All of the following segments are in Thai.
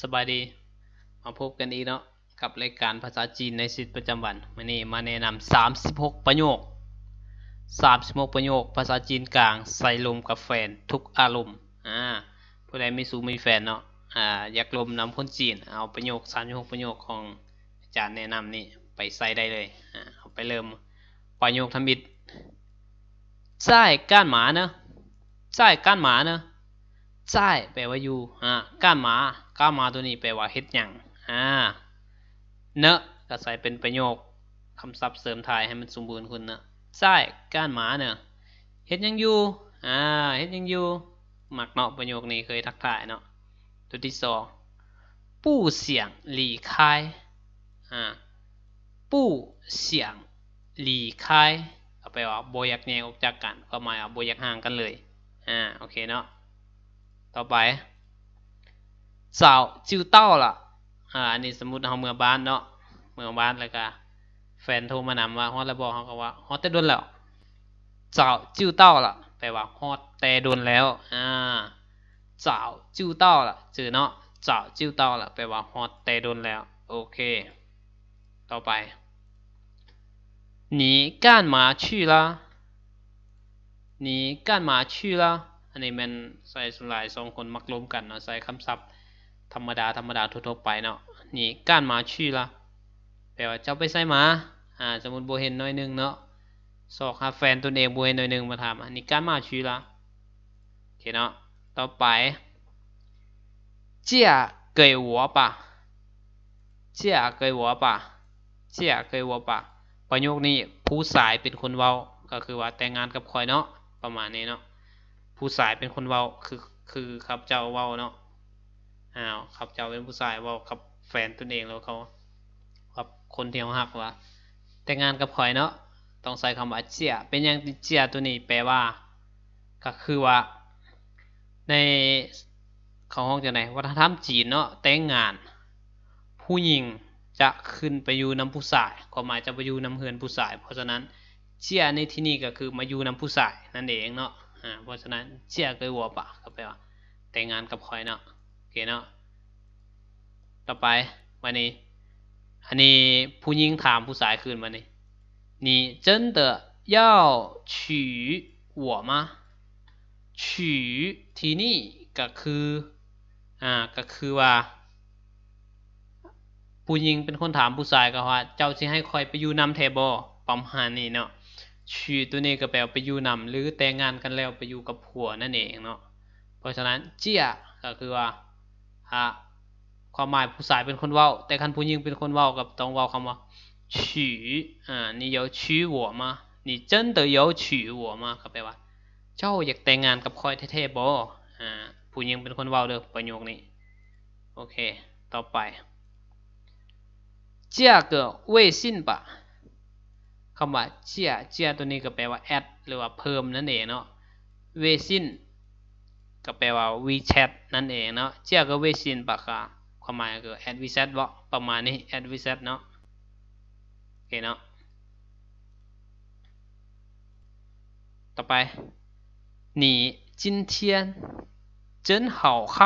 สบายดี มาพบกันอีกเนาะกับรายการภาษาจีนในชีวิตประจำวันวันนี้มาแนะนำ36 ประโยค 36 ประโยค ภาษาจีนกลางใส่ลมกับแฟนทุกอารมณ์อ่าผู้ใดไม่สู้มีแฟนเนาะอ่าอยากลมนำคนจีนเอาประโยค 36 ประโยคของอาจารย์แนะนำนี่ไปใส่ได้เลยอ่าเอาไปเริ่มประโยคทำบิดจ่ก้านหมาเนาะจ่ก้านหมาเนาะ 嘛呢在แปลว่าอยู่อ่าก้านหมาก้านหมาตัวนี้แปลว่าเฮ็ดหยังอ่าเนอะก็ใส่เป็นประโยคคำศัพท์เสริมท้ายให้มันสมบูรณ์คุณเนอะใช่ก้านหมาเนอะเฮ็ดหยังอยู่อ่าเฮ็ดหยังอยู่มักเนาะประโยคนี้เคยทักทายเนาะตัวที่สอง不想离开อ่า不想离开ก็แปลว่าบ่อยากแยกออกจากกันความหมายว่าบ่อยากห่างกันเลยอ่าโอเคเนาะ ต่อไปสาวจิวเต้าล่ะ อ่า อันนี้สมมติเราเมืองบ้านเนาะ เมืองบ้านแล้วก็แฟนโทรมานำว่าฮอดแล้วบอกเขาก็ว่าฮอดแต่โดนแล้วสาวจิวเต้าล่ะ แปลว่าฮอดแต่โดนแล้ว อ่าสาวจิวเต้าล่ะจือเนาะสาวจิวเต้าล่ะ แปลว่าฮอดแต่โดนแล้ว โอเค ต่อไป你干嘛去了你干嘛去了 อันนี้มันใส่สลายสองคนมักล้มกันเนาะใส่คำศัพท์ธรรมดาธรรมดาทั่วๆไปเนาะนี่ก้านมาชื่อละแปลว่าเจ้าไปใส่มาอ่าสมมติโบเห็นหน่อยนึงเนาะสอกหาแฟนตัวเองโบเห็นหน่อยนึงมาถามอันนี้ก้านมาชื่อละโอเคเนาะต่อไปเจียเก我吧嫁วปะเจียเกยหัปเจียเกยหัประโยคนี้ผู้สายเป็นคนเว้าก็คือว่าแต่งงานกับคอยเนาะประมาณนี้เนาะ ผู้ชายเป็นคนเว้าคือคือครับเจ้าเว้าเนาะอ้าวครับเจ้าเป็นผู้ชายเว้ากับแฟนตนเองแล้วเขากับคนเที่เขาฮักว่าแต่งงานกับข่อยเนาะต้องใส่คำว่าเจียเป็นอย่างเจียตัวนี้แปลว่า ก็คือว่า ในเขาห้องจะไหนวัฒนธรรมจีนเนาะแต่งงาน ผู้หญิงจะขึ้นไปอยู่น้ำผู้ชายความหมายจะไปอยู่น้ำเฮือนผู้ชาย เพราะฉะนั้นเจียในที่นี้ก็คือมาอยู่น้ำผู้ชายนั่นเองเนาะ อ่าเพราะฉะนั้นเจียเกยวัวปะก็แปลว่าแต่งงานกับคอยเนาะโอเคเนาะต่อไปวันนี้ อันนี้ผู้หญิงถามผู้ชายคืนมานี่你真的要娶我吗娶ที่นี่ก็คืออ่าก็คือว่า ผู้หญิงเป็นคนถามผู้ชายก็ว่า เจ้าสิให้คอยไปอยู่นำเทบอประมาณนี้เนาะ ชีตัวนี้ก็แปลว่าไปอยู่นำหรือแต่งงานกันแล้วไปอยู่กับผัวนั่นเองเนาะ เพราะฉะนั้นเจียก็คือว่าฮะความหมายผู้ชายเป็นคนเว้า แต่คันผู้หญิงเป็นคนเว้ากับต้องเว้าคำว่า娶อ่า你有娶我吗你真的有娶我吗ก็แปลว่า เจ้าอยากแต่งงานกับคอยแท้ๆบ่อ่าผู้หญิงเป็นคนเว้าเด้อประโยคนี้ โอเค ต่อไป加个微信吧 คำว่าเจียเจียตัวนี้ก็แปลว่าแอดหรือว่าเพิ่มนั่นเองเนาะเวซินก็แปลว่า WeChat นั่นเองเนาะเจียก็เวซินปะค่ะความหมายก็แอด WeChat วะประมาณนี้แอด WeChat เนาะโอเคเนาะต่อไป你今天真好看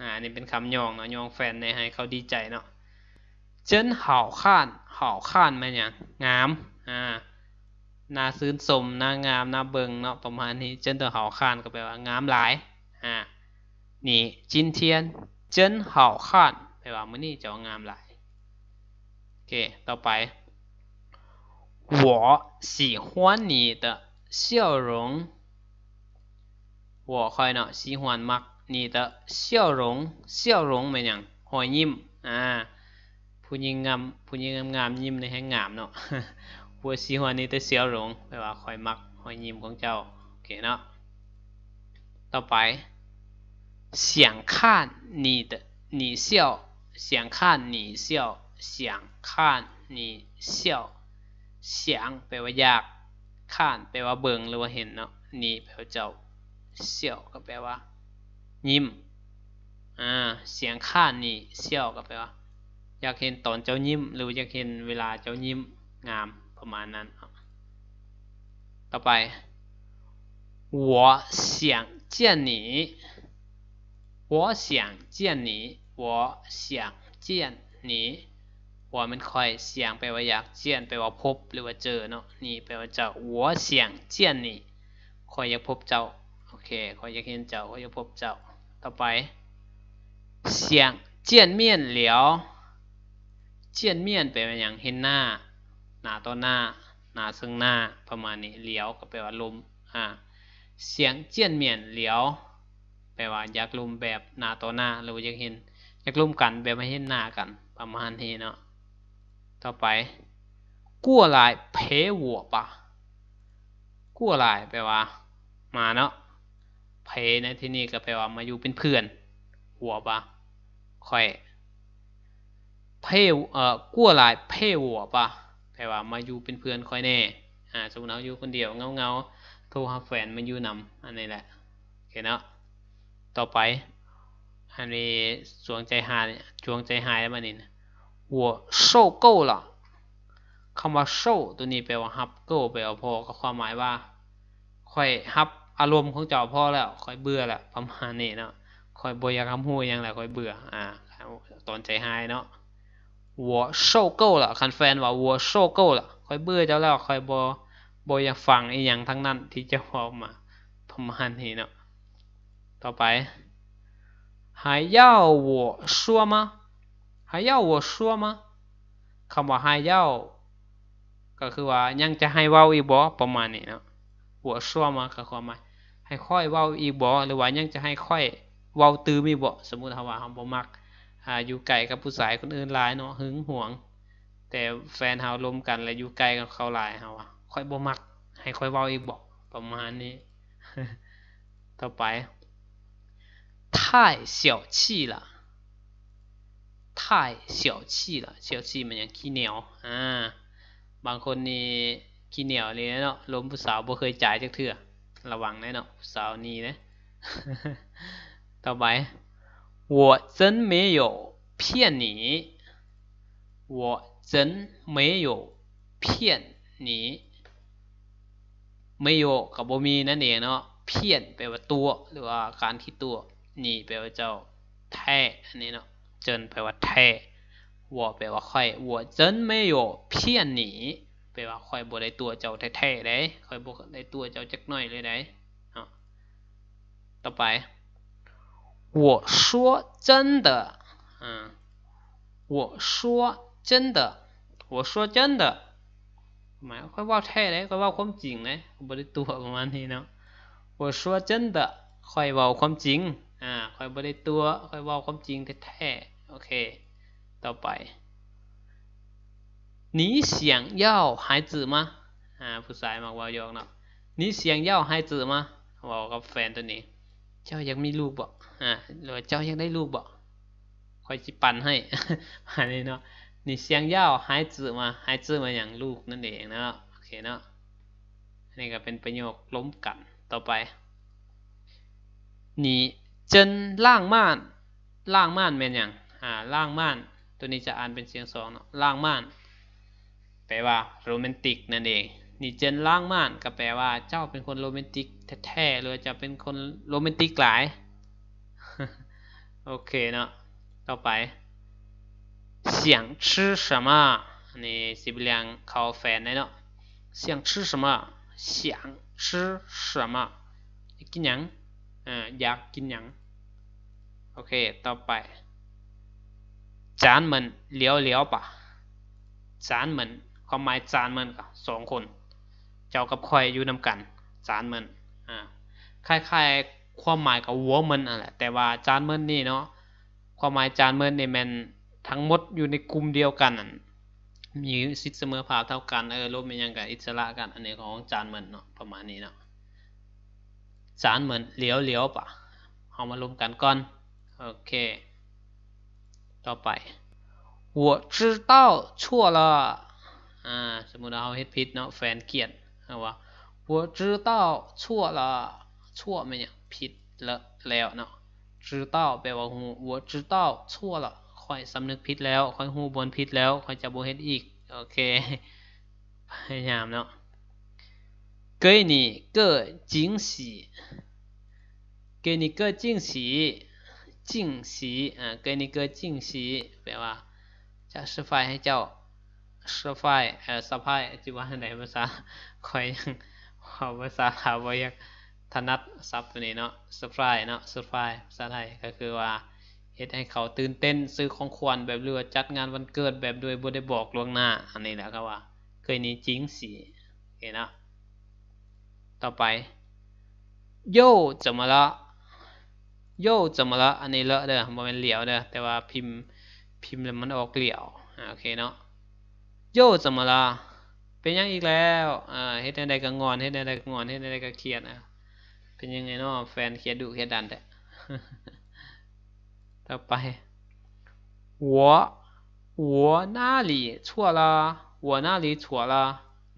อ่านี่เป็นคำยองเนาะยองแฟนในให้เขาดีใจเนาะ 真好看好看มันอย่างงาม อ่าน่าซื้นสมน่างามน่าเบิงเนาะ ประมาณนี้เจิ้นเตอ好看ก็แปลว่างามหลาย อ่านี่今天真好看แปลว่ามื้อนี้เจ้างามหลาย โอเค ต่อไป我喜欢你的笑容我คอยเนาะ喜欢มัก你的笑容笑容มันอย่างหอยยิ้ม อ่า ผู้หญิงงามผู้หญิงงามยิ้มในแห่งงามเนาะหัวสีหัวนี้แต่เสียวหลงแปลว่าคอยมักหอยยิ้มของเจ้าโอเคเนาะต่อไป想看你的你笑想看你笑想看你笑想แปลว่าอยากข้านแปลว่าเบิงหรือว่าเห็นเนาะนี่แปลว่าเจ้าเสี่ยวก็แปลว่ายิ้มอ่าเสียงข้านนี่เสี่ยวก็แปลว่า อยากเห็นตอนเจ้ายิ้ม หรืออยากเห็นเวลาเจ้ายิ้มงามประมาณนั้น ต่อไป我想见你我想见你 我想见你我มันค่อยเสียงแปลว่าอยากเจียนแปลว่าพบหรือว่าเจอเนาะนี่แปลว่าเจ้า我想见你ค่อยอยากพบเจ้าโอเคค่อยอยากเห็นเจ้าค่อยอยากพบเจ้า ต่อไป เจียนเมียนแปลว่าอย่างเห็นหน้า หน้าต่อหน้า หน้าซึ่งหน้าประมาณนี้เหลียวก็แปลว่าลมอ่าเสียงเจียนเมียนเหลียว แปลว่าอยากลุมแบบหน้าต่อหน้าหรืออยากเห็นอยากลุมกันแบบไม่เห็นหน้ากัน ประมาณนี้เนาะต่อไปกู้หลายเพหัวปะกู้หลแปลว่า มาเนาะเพในที่นี้ก็แปลว่ามาอยู่เป็นเพื่อน หัวปะค่อย เพ่เอ่อกู้วหลายเพ่หัวปะแต่ว่ามาอยู่เป็นเพื่อนคอยแน่อ่าสมมติเราอยู่คนเดียวเงาเงาโทรหาแฟนมาอยู่นำอันนี้แหละโอเคเนาะต่อไปอันนี้จวงใจหายจวงใจหายมานี่นะหัวโซ่โก้ละคำว่าโซ่ตัวนี้แปลว่าฮับโก้แปลว่าพอก็ความหมายว่าค่อยฮับอารมณ์ของเจ้าพ่อแล้วค่อยเบื่อแล้วประมาณนี้เนาะค่อยบอยากทำหูยังแหละค่อยเบื่ออ่าตอนใจหายเนาะ 我受够了คันแฟนว่า我受够了ค่อยเบื่อเจ้าแล้วค่อยบอบอยากฟังอีหยังทั้งนั้นที่จะบอกมาประมาณนี้เนาะ ต่อไป还要我说吗还要我说吗คำว่า还要ก็คือว่ายังจะให้เว้าอีกบ่ประมาณนี้เนาะหัวซัวมาคือความหมายให้ค่อยเว้าอีกบ่หรือว่ายังจะให้ค่อยเว้าตื้อมีบ่สมมุติว่าเฮาบ่มัก อ่าอยู่ไกลกับผู้ชายคนอื่นหลายเนาะหึงหวง แต่แฟนเฮาลมกันแล้วอยู่ไกลกับเขาหลายเฮาอ่ะค่อยบ่มัก ให้ค่อยเว้าอีกบ่ประมาณนี้ ต่อไป太小气了太小气了小气มันยังขี้เหนียวอ่าบางคนนี่ขี้เหนียวเลยเนาะล้มผู้สาวบ่เคยจ่ายจักเทื่อระวังนะเนาะสาวนี่นะต่อไป 我真没有骗你我真没有骗你ไม่โยกับบ่มีนั่นเองเนาะเพี้ยนแปลว่าตัวหรือว่าการที่ตัวนี่แปลว่าเจ้าแท้อันนี้เนาะเจินแปลว่าแท้我แปลว่าค่อย我真没有骗你แปลว่าค่อยบ่ได้ตัวเจ้าแท้ๆเด้ค่อยบ่ได้ตัวเจ้าจักหน่อยเลยเด้เนาะต่อไป 我说真的嗯我说真的我说真的หมายค่อยว่าแท้เลยค่อยว่าความจริงเลยบ่ได้ตัวประมาณนี้เนาะ我说真的ค่อยเว้าความจริงอ่าค่อยบ่ได้ตัวค่อยเว้าความจริงแท้ๆโอเค ต่อไป你想要孩子吗อ่าผู้ชายมักเว้าหยอกเนาะ你想要孩子吗เว้ากับแฟนตัวนี้ เจ้าอยากมีลูกบ่อ่ าหรือเจ้าอยากได้ลูกบ่ค่อยสิปั่นให้อันนี้เนาะ你想要孩子吗孩子มาอย่างลูกนั่นเองเนาะโอเคเนาะอันนี้ก็เป็นประโยคล้มกันต่อไป你真浪漫浪漫เป็นอย่างอ่าล่างม่าน ตัวนี้จะอ่านเป็นเสียงสองเนาะล่างม่าน แปลว่าโรแมนติกนั่นเองนี่เจนล่างม่านก็แปลว่าเจ้าเป็นคนโรแมนติกแท้ๆหรือจะเป็นคนโรแมนติกหลาย โอเคเนาะ ต่อไป想吃什么นี่สิบเลียงเขาแฟนได้เนาะ想吃什么想吃什么กินหยังอ่าอยากกินหยังโอเค ต่อไปจานมันเลี้ยวเลี้ยวปะจานมันความหมายจานมันก็สองคน เจ้ากับคอยอยู่นำกันจานมันอ่าคล้ายๆ ความหมายกับหัวมันอ่ะแหละแต่ว่าจานมันนี่เนาะความหมายจานมันนี่มันทั้งหมดอยู่ในกลุ่มเดียวกันมีสิทธิเสมอภาคเท่ากันเออรวมเป็นยังกับอิสระกันอันนี้ของจานมันเนาะประมาณนี้เนาะจานมันเลี้ยวเลี้ยวปะเอามารวมกันก่อนโอเค ต่อไป我知道错了อ่าสมมุติเราเฮ็ดผิดเนาะแฟนเกลียดเอาว่า我知道错了ชั่วมันเนี่ย ผิดแล้วแล้วเนาะ知道แปลว่าฮู้我知道错了ค่อยสำนึกผิดแล้วค่อยฮู้บนผิดแล้วค่อยจะบ่เฮ็ดอีกโอเคพยายามเนาะ给你个惊喜给你个惊喜惊 จิ้งสีอ่าเกิดนี้เกิดจิ้งสีแปลว่า จะสไฟให้เจ้าสไฟเอ่อสะพายจิว่าไหนภาษาคอยยังภาษาลาวบ่อยาก ถนัดศัพท์ตัวนี้เนาะสไฟเนาะสไฟภาษาไทยก็คือว่าเฮ็ดให้เขาตื่นเต้นซื้อของขวัญแบบเรือจัดงานวันเกิดแบบโดยบ่ได้บอกล่วงหน้า อันนี้แหละก็ว่า เคยนี้จริงสิโอเคนะต่อไปโย่怎么了โย่怎么了อันนี้เลอะเด้อบ่แม่นเหลียวเด้อแต่ว่าพิมพ์พิมพ์แล้วมันออกเหลียวโอเคเนาะโย่怎么了เป็นยังอีกแล้วอ่าเฮ็ดได้ก็งอนเฮ็ดได้ก็งอนเฮ็ดได้ก็เครียดอ่ะ เป็นยังไงเนาะแฟนเครียดดุเครียดดันแต่ต่อไป我我哪里错了我哪里错了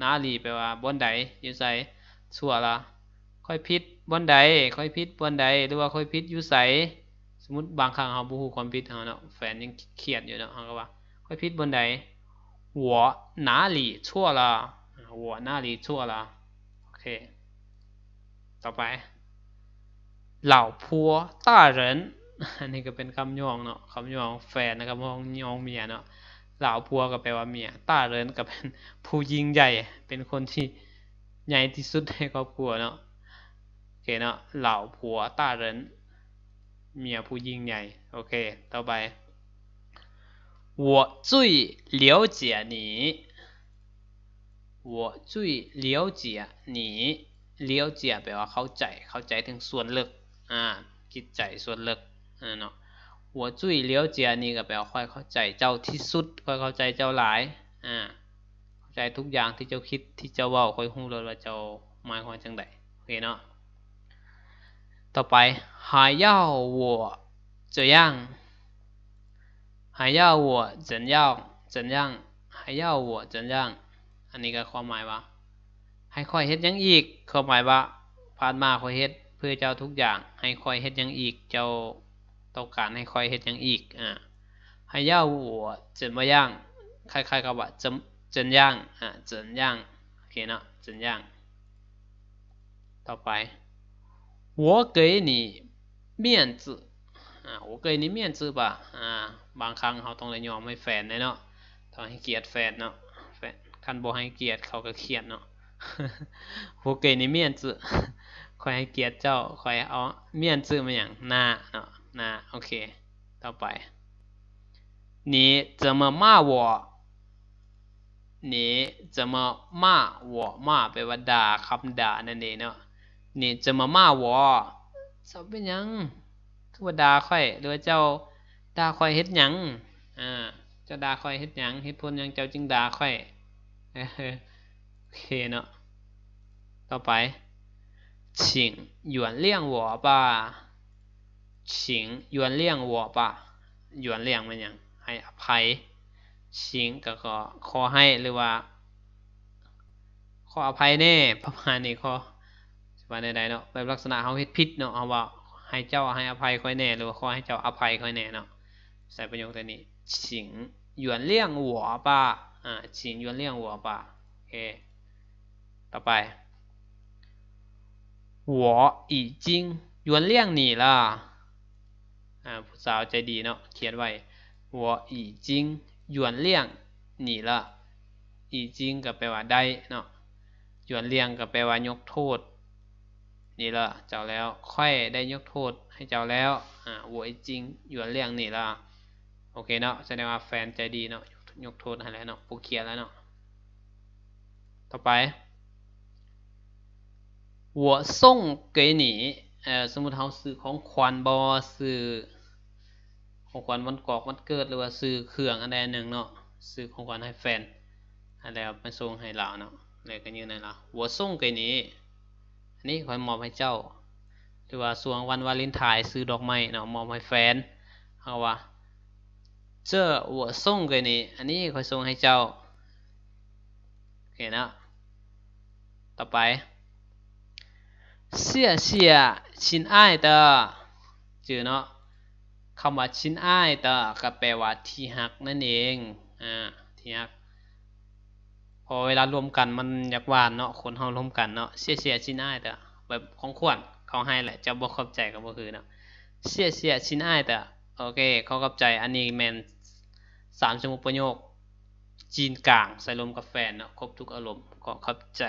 哪里แปลว่าบนใดอยู่ไสชั่วละค่อยผิดบนใดค่อยผิดบนใดหรือว่าค่อยผิดอยู่ไสสมมุติบางครั้งเฮาบ่ฮู้ความผิดเฮาเนาะแฟนยังเครียดอยู่เนาะเฮาก็ว่าค่อยผิดบนใด我哪里错了我哪里错了โอเค ต่อไป老婆大人อันนี้ก็เป็นคำย่องเนาะคำย่องแฟนนะครับย่องย่องเมียเนาะเหล่าพัวก็แปลว่าเมียต้าเรินก็เป็นผู้ยิ่งใหญ่ เป็นคนที่ใหญ่ที่สุดในครอบครัวเนาะโอเคเนาะเหล่าผัวต้าเรินเมียผู้ยิ่งใหญ่โอเคต่อไป我最了解你我最了解你 เลี้ยวเจียแปลว่าเข้าใจเข้าใจถึงส่วนลึกอ่าคิดใจส่วนลึกอ่เนาะหัวจุ้ยเลี้ยวเจียนี่ก็แปลว่าค่อยเข้าใจเจ้าที่สุด ค่อยเข้าใจเจ้าหลายอ่าเข้าใจทุกอย่างที่เจ้าคิดที่เจ้าว่าค่อยหู้เลยว่าเจ้าหมายความจังไดโอเคเนาะต่อไปหายเย่าวัวจะย่างหายเย่าวัวจะย่างจะย่างหายย่าวัวจะย่างอันนี้ก็ความหมายว่า ให้ค่อยเฮ็ดยังอีกความหมายว่าผ่านมาค่อยเฮ็ดเพื่อเจ้าทุกอย่าง ให้ค่อยเฮ็ดยังอีกเจ้าต้องการให้ค่อยเฮ็ดยังอีกอ่าให้ย่าหัว怎么样คล้ายๆกับว่า怎怎样อ่า怎样โอเคเนาะ怎样ต่อไป我给你面子อ่า我给你面子吧อ่าบางครั้งเขาต้องเลยยอมให้แฟนเนาะต้องให้เกียรติแฟนเนาะแฟนคันบ่ให้เกียรติเขาก็เครียดเนาะ 我给你面子คอยให้เกียรติเจ้าคอยเอาเมียนซื้อมาอย่างหน้าเนาะนะโอเค ต่อไป你怎么骂我你怎么骂我骂แปลว่าด่าคำด่านั่นเองเนาะ你怎么骂我เจ้าเป็นยังคือว่าด่าค่อยหรือว่าเจ้าด่าค่อยเฮ็ดหยังอ่าเจ้าด่าค่อยเฮ็ดหยังเหตุผลหยังเจ้าจึงด่าค่อย โอเคเนาะต่อไป请原谅我吧请原谅我吧原谅มันยังให้อภัยชิงก็ขอขอให้หรือว่า ขออภัยแน่ประมาณนี้ขอว่าใดๆเนาะแบบลักษณะเฮาเฮ็ดผิดเนาะเฮาว่าให้เจ้าให้อภัยค่อยแน่หรือว่าขอให้เจ้าอภัยค่อยแน่เนาะใส่ประโยคตัวนี้请原谅我吧อ่า请原谅我吧โอเค ต่อไป我已经原谅你了อ่าผู้สาวใจดีเนาะเขียนไว้我已经原谅你了已经ก็แปลว่าได้เนาะยวนเลี่ยงก็แปลว่ายกโทษ นี่ละเจ้าแล้ว ค่อยได้ยกโทษให้เจ้าแล้วอ่า我已经原谅你了โอเคเนาะแสดงว่าแฟนใจดีเนาะยกโทษให้แล้วเนาะผู้เขียนแล้วเนาะต่อไป 我送给你เอ่อสมมุติเฮาซื้อของขวัญบ่ซื้อของขวัญวันกอกวันเกิดหรือว่าซื้อเครื่องอันใดอันหนึ่งเนาะซื้อของขวัญให้แฟนอันแล้วไปส่งให้เราเนาะแล้วก็ยืนให้เรา我送给你อันนี้ขอยมอบให้เจ้า หรือว่าส่วงวันวาเลนไทน์ซื้อดอกไม้เนาะมอบให้แฟนเฮาว่า这我送给你อันนี้ขอยส่งให้เจ้าโอเคนะต่อไป เสียเสียชินอ้ายเตอจือเนาะคำว่าชิ้นอ้ายเตอก็แปลว่าที่หักนั่นเองอ่าที่หักพอเวลารวมกันมันอยากหวานเนาะคนเฮารวมกันเนาะเสียเสียชิ้นอ้ายเตอแบบของขวัญเขาให้แหละจะบอกขอบใจก็บ่คือเนาะเสียเสียชิ้นอ้ายเตอโอเคเขาขอบใจอันนี้แมนสามชั่วโมงประโยคจีนกลางใส่ลมกาแฟเนาะครบทุกอารมณ์ก็ขอบใจ